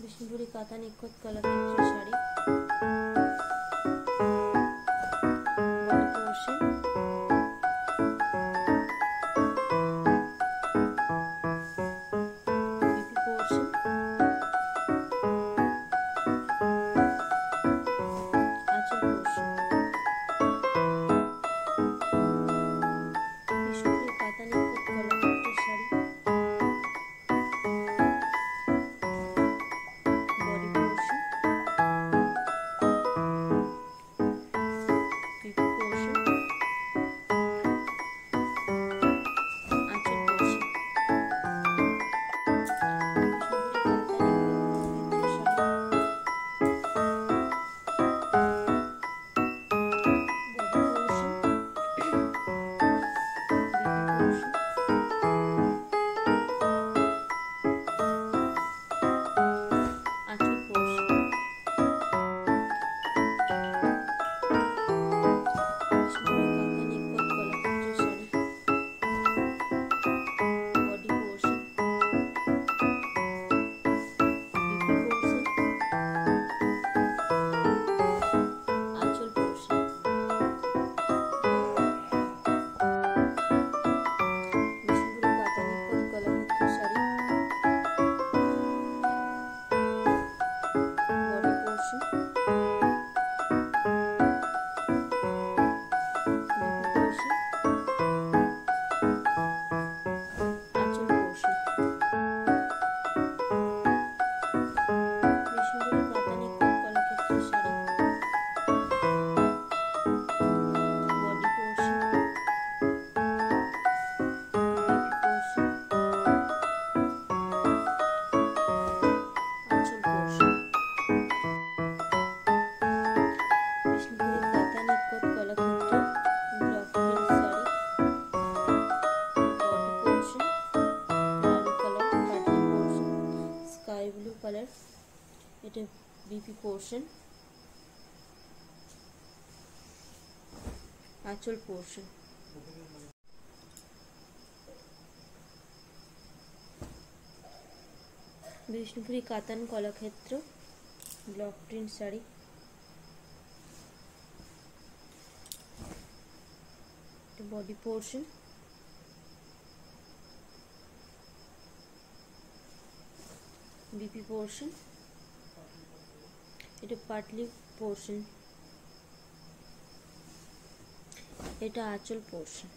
বিষ্ণুপুরি কাতান নিখুঁত কলাকৃতির শাড়ি এটা বিপি পোর্শন আঁচল portion Bishnupuri Katan Kalakshetra block print sari body portion BP portion এটা পাটলি পোর্শন এটা আঁচল পোর্শন